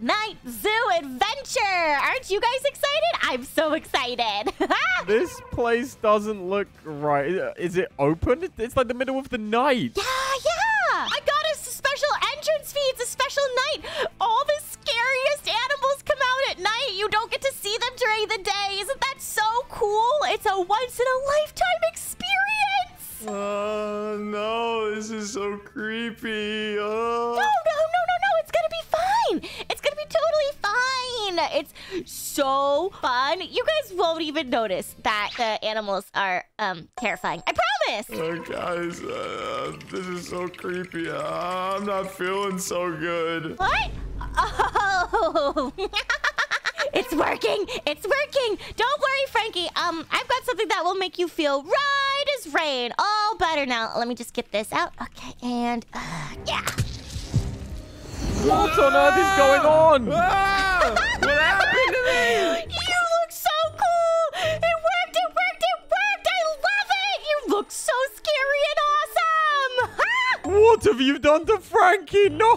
night zoo adventure. Aren't you guys excited? I'm so excited. This place doesn't look right. Is it open? It's like the middle of the night. yeah, yeah. I got a special entrance fee. It's a special night. All the scariest animals come out at night. You don't get to see them during the day. Isn't that so cool? It's a once in a lifetime experience. Uh, no, this is so creepy. So fun. You guys won't even notice that the animals are um terrifying. I promise. Uh, guys, uh, this is so creepy. Uh, I'm not feeling so good. What? Oh. it's working. It's working. Don't worry, Frankie. Um, I've got something that will make you feel right as rain. All better now. Let me just get this out. Okay, and uh, yeah. What on earth is going on? Ah! What have you done to Frankie? No,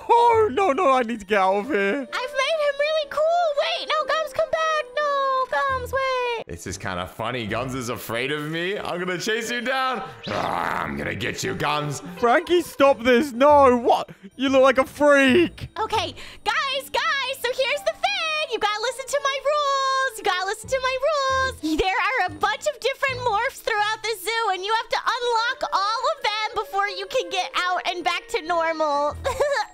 no, no. I need to get out of here. I've made him really cool! Wait, no, Gums, come back! No, Gums, wait! This is kind of funny. Gums is afraid of me. I'm gonna chase you down. Ah, I'm gonna get you, Gums. Frankie, stop this. No, what? You look like a freak. Okay, guys, guys, so here's the thing! You gotta listen to my rules! Gotta to my rules! There are a bunch of different morphs throughout the zoo, and you have to unlock all of them before you can get out and back to normal.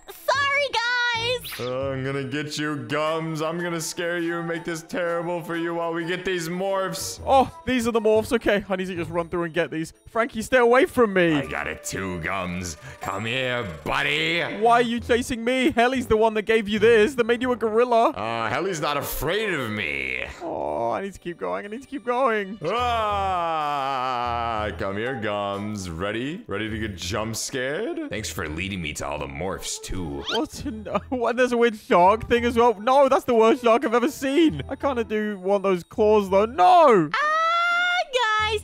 Sorry, guys! Uh, I'm gonna get you, Gums. I'm gonna scare you and make this terrible for you while we get these morphs. Oh, these are the morphs. Okay, I need to just run through and get these. Frankie, stay away from me. I got it too, Gums. Come here, buddy. Why are you chasing me? Helly's the one that gave you this. That made you a gorilla. Uh, Helly's not afraid of me. Oh, I need to keep going. I need to keep going. Ah, come here, Gums. Ready? Ready to get jump scared? Thanks for leading me to all the morphs, too. What? No, what? There's a weird shark thing as well. No, that's the worst shark I've ever seen. I kind of do want those claws though. No. Ah, guys,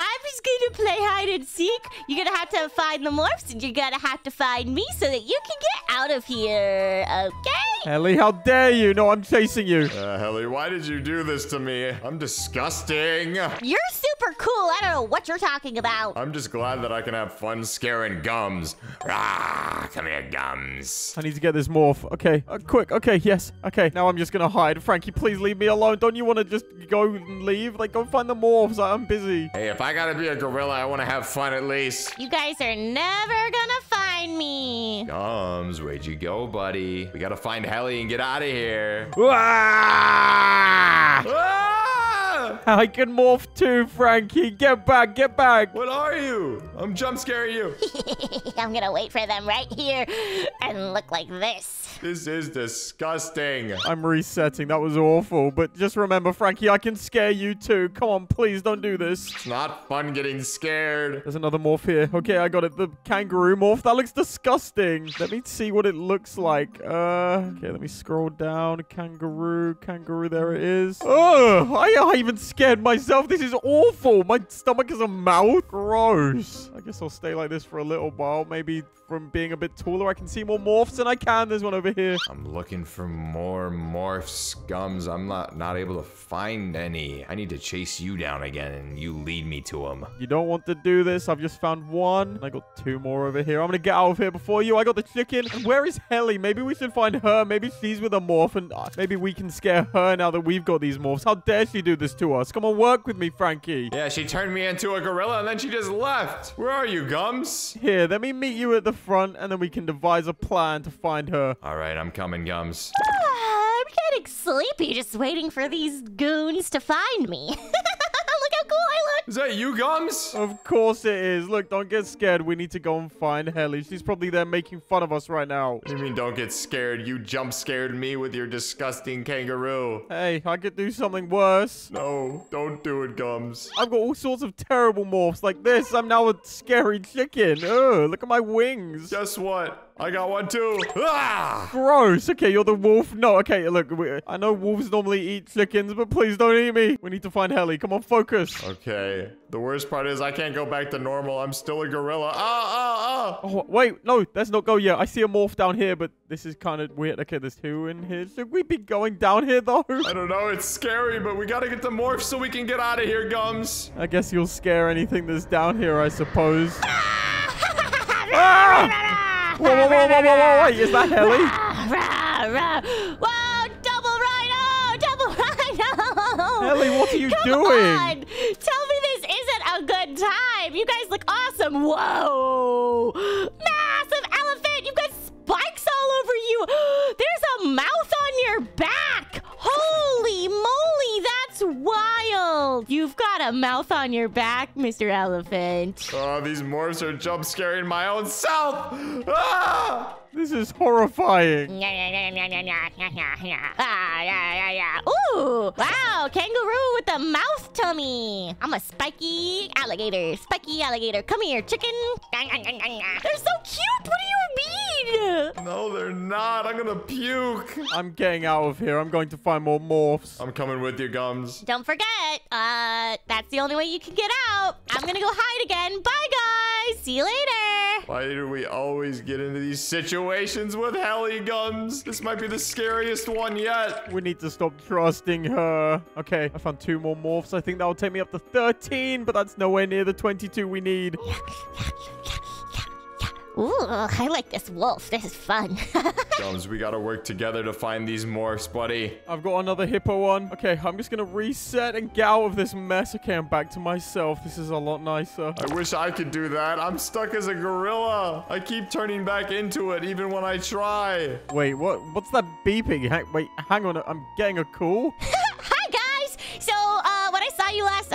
I'm just gonna play hide and seek. You're gonna have to find the morphs, and you're gonna have to find me so that you can get out of here. Okay? Helly, how dare you? No, I'm chasing you. Uh, Helly, why did you do this to me? I'm disgusting. You're super cool. I don't know what you're talking about. I'm just glad that I can have fun scaring Gums. Ah, come here, Gums. I need to get this morph. Okay, uh, quick. Okay, yes. Okay, now I'm just gonna hide. Frankie, please leave me alone. Don't you want to just go and leave? Like, go find the morphs. I'm busy. Hey, if I gotta be a gorilla, I wanna have fun at least. You guys are never gonna find me. Gums, where'd you go, buddy? We gotta find Helly and get out of here. Ah! Ah! I can morph too, Frankie. Get back, get back. What are you? I'm jump scaring you. I'm gonna wait for them right here and look like this. This is disgusting. I'm resetting. That was awful. But just remember, Frankie, I can scare you too. Come on, please don't do this. It's not fun getting scared. There's another morph here. Okay, I got it. The kangaroo morph. That looks disgusting. Let me see what it looks like. Uh, okay, let me scroll down. Kangaroo, kangaroo. There it is. Oh, I, I even scared myself. This is awful. My stomach is a mouth. Gross. I guess I'll stay like this for a little while. Maybe from being a bit taller, I can see more morphs than I can. There's one over here. I'm looking for more morphs Gums. I'm not not able to find any. I need to chase you down again, and you lead me to them. You don't want to do this. I've just found one. I got two more over here. I'm gonna get out of here before you. I got the chicken. And where is Helly? Maybe we should find her. Maybe she's with a morph, and uh, maybe we can scare her now that we've got these morphs. How dare she do this to us? Come on, work with me, Frankie. Yeah, she turned me into a gorilla, and then she just left. Where are you, Gums? Here, let me meet you at the front, and then we can devise a plan to find her. All right, I'm coming, Gums. Ah, I'm getting sleepy just waiting for these goons to find me. Is that you, Gums? Of course it is. Look, don't get scared. We need to go and find Helly. She's probably there making fun of us right now. What do you mean don't get scared? You jump scared me with your disgusting kangaroo. Hey, I could do something worse. No, don't do it, Gums. I've got all sorts of terrible morphs like this. I'm now a scary chicken. Ugh, look at my wings. Guess what? I got one too. Ah! Gross. Okay, you're the wolf. No, okay, look. We, I know wolves normally eat chickens, but please don't eat me. We need to find Helly. Come on, focus. Okay. The worst part is I can't go back to normal. I'm still a gorilla. Ah, ah, ah. Oh, wait. No, let's not go yet. I see a morph down here, but this is kind of weird. Okay, there's two in here. Should we be going down here, though? I don't know. It's scary, but we gotta get the morph so we can get out of here, Gums. I guess you'll scare anything that's down here, I suppose. ah! Whoa, whoa, whoa, whoa, whoa, whoa. Is that Helly? Rah, rah. Whoa, double rhino! Double rhino! Helly, what are you Come doing? on! Tell me this isn't a good time! You guys look awesome! Whoa! Massive elephant! You've got spikes all over you! You've got a mouth on your back, Mr. Elephant. Oh, these morphs are jump scaring my own self. Ah! This is horrifying. Ooh, wow, kangaroo with a mouth tummy. I'm a spiky alligator. Spiky alligator. Come here, chicken. They're so cute. What do you mean? No, they're not. I'm gonna puke. I'm getting out of here. I'm going to find more morphs. I'm coming with you, Gums. Don't forget, uh, that's the only way you can get out. I'm gonna go hide again. Bye, guys. See you later. Why do we always get into these situations with Helly Gums? This might be the scariest one yet. We need to stop trusting her. Okay, I found two more morphs. I think that will take me up to 13, but that's nowhere near the 22 we need. Ooh, I like this wolf. This is fun. Gums, we gotta work together to find these morphs, buddy. I've got another hippo one. Okay, I'm just going to reset and get out of this mess. Okay, I'm back to myself. This is a lot nicer. I wish I could do that. I'm stuck as a gorilla. I keep turning back into it even when I try. Wait, what? what's that beeping? Hang, wait, hang on. I'm getting a call?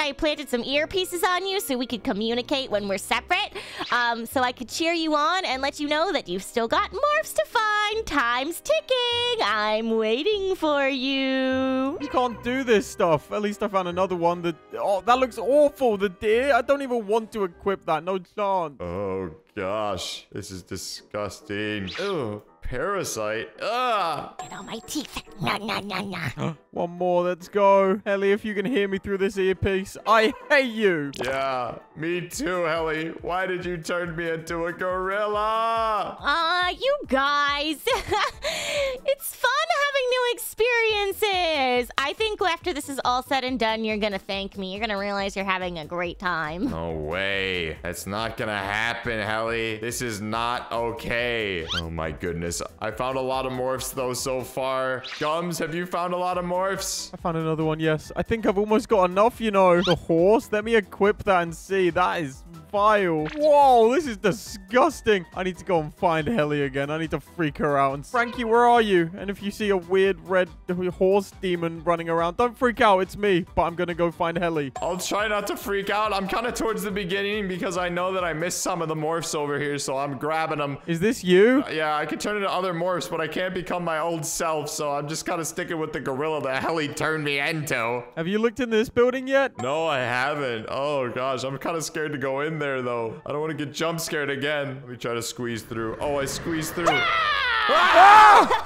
I planted some earpieces on you so we could communicate when we're separate. Um, so I could cheer you on and let you know that you've still got morphs to find. Time's ticking. I'm waiting for you. You can't do this stuff. At least I found another one that... Oh, that looks awful. The deer. I don't even want to equip that. No chance. Oh gosh, this is disgusting. Ew, parasite. Ah! Get on my teeth. Nah, nah, nah, nah. One more. Let's go. Helly, if you can hear me through this earpiece, I hate you. Yeah, me too, Helly. Why did you turn me into a gorilla? Uh, you guys. it's fun having new experiences. I think after this is all said and done, you're gonna thank me. You're gonna realize you're having a great time. No way. That's not gonna happen, This is not okay. Oh my goodness. I found a lot of morphs though so far. Gums, have you found a lot of morphs? I found another one, yes. I think I've almost got enough, you know. The horse. Let me equip that and see. That is vile. Whoa, this is disgusting. I need to go and find Helly again. I need to freak her out. And Frankie, where are you? And if you see a weird red horse demon running around, don't freak out. It's me. But I'm going to go find Helly. I'll try not to freak out. I'm kind of towards the beginning because I know that I missed some of the morphs over here, so I'm grabbing them. Is this you? Uh, yeah, I could turn into other morphs, but I can't become my old self, so I'm just kind of sticking with the gorilla that Helly turned me into. Have you looked in this building yet? No, I haven't. Oh, gosh. I'm kind of scared to go in there, though. I don't want to get jump scared again. Let me try to squeeze through. Oh, I squeezed through. Ah! Ah!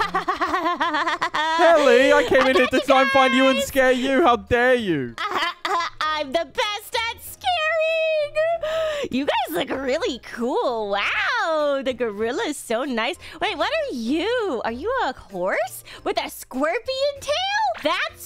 Helly, I came in here to try and find you and scare you. How dare you? I'm the best at scaring. You guys look really cool. Wow, the gorilla is so nice. Wait, what are you? Are you a horse with a scorpion tail? That's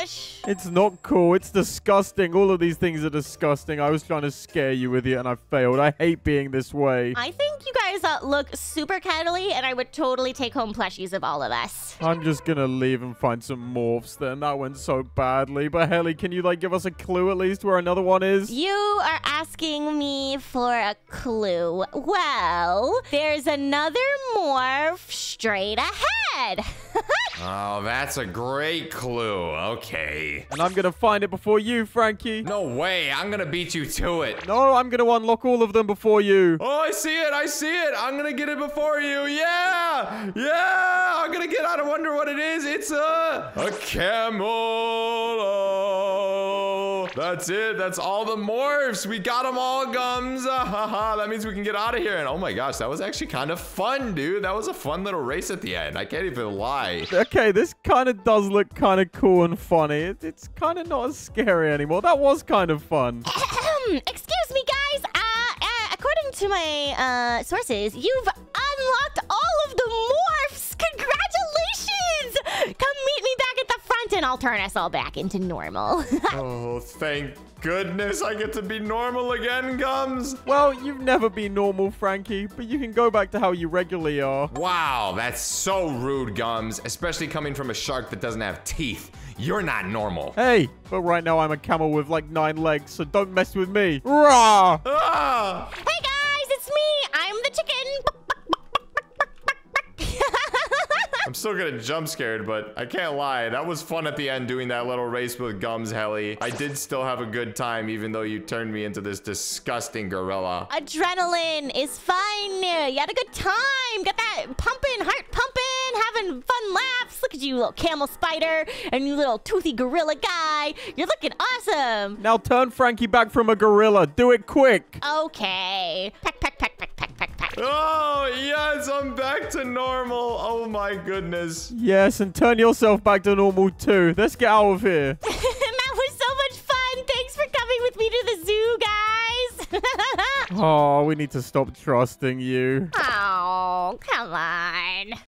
gosh. It's not cool. It's disgusting. All of these things are disgusting. I was trying to scare you with it and I failed. I hate being this way. I think you guys uh, look super cuddly, and I would totally take home plushies of all of us. I'm just gonna leave and find some morphs then. That went so badly. But Helly, can you like give us a clue at least where another one is? You are asking me for a clue. Well, there's another morph straight ahead. Oh, that's a great clue. Okay. And I'm gonna find it before you, Frankie. No way. I'm gonna beat you to it. No, I'm gonna unlock all of them before you. Oh, I see it. I see it. I'm gonna get it before you. Yeah. Yeah. I'm gonna get out. I wonder what it is. It's a a camel. That's it. That's all the morphs. We got them all, Gums. Ha, ha. That means we can get out of here. And oh my gosh, that was actually kind of fun, dude. That was a fun little race at the end. I can't even lie. Okay, this kind of does look kind of cool and funny. It, it's kind of not as scary anymore. That was kind of fun. Excuse me, guys. Uh, uh, according to my uh, sources, you've and I'll turn us all back into normal. Oh, thank goodness I get to be normal again, Gums. Well, you've never been normal, Frankie, but you can go back to how you regularly are. Wow, that's so rude, Gums. Especially coming from a shark that doesn't have teeth. You're not normal. Hey, but right now I'm a camel with like nine legs, so don't mess with me. Rah! Ah! hey, guys, it's me. I'm the chicken. I'm still getting jump scared, but I can't lie. That was fun at the end doing that little race with Gums, Helly. I did still have a good time, even though you turned me into this disgusting gorilla. Adrenaline is fun. You had a good time. Got that pumping, heart pumping, having fun laughs. Look at you, little camel spider, and you little toothy gorilla guy. You're looking awesome. Now turn Frankie back from a gorilla. Do it quick. Okay. Peck, peck, peck, peck, peck, peck, peck. Oh, yes, I'm back to normal. Oh my goodness. Yes, and turn yourself back to normal too. Let's get out of here. that was so much fun. Thanks for coming with me to the zoo, guys. Oh, we need to stop trusting you. oh, come on.